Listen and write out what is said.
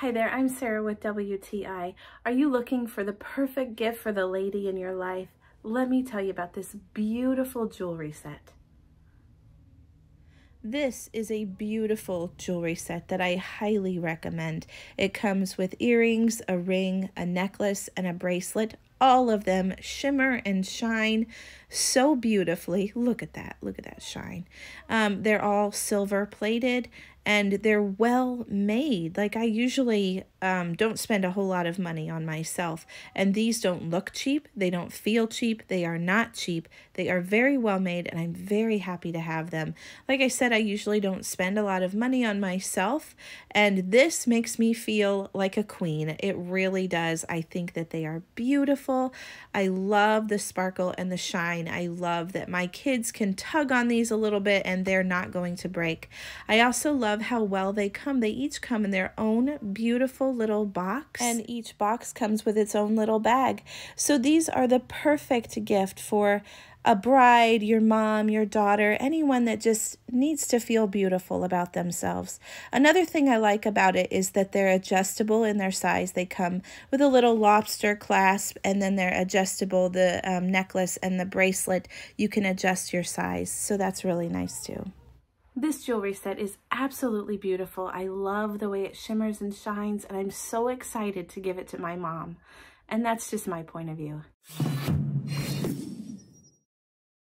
Hi there, I'm Sarah with WTI. Are you looking for the perfect gift for the lady in your life? Let me tell you about this beautiful jewelry set. This is a beautiful jewelry set that I highly recommend. It comes with earrings, a ring, a necklace, and a bracelet. All of them shimmer and shine so beautifully. Look at that. Look at that shine. Um, they're all silver plated and they're well made. Like I usually um, don't spend a whole lot of money on myself, and these don't look cheap. They don't feel cheap. They are not cheap. They are very well made, and I'm very happy to have them. Like I said, I usually don't spend a lot of money on myself, and this makes me feel like a queen. It really does. I think that they are beautiful. I love the sparkle and the shine. I love that my kids can tug on these a little bit and they're not going to break. I also love love how well they come. They each come in their own beautiful little box, and each box comes with its own little bag. So these are the perfect gift for a bride, your mom, your daughter, anyone that just needs to feel beautiful about themselves. Another thing I like about it is that they're adjustable in their size. They come with a little lobster clasp and then they're adjustable. The um, necklace and the bracelet, you can adjust your size. So that's really nice too. This jewelry set is absolutely beautiful. I love the way it shimmers and shines, and I'm so excited to give it to my mom. And that's just my point of view.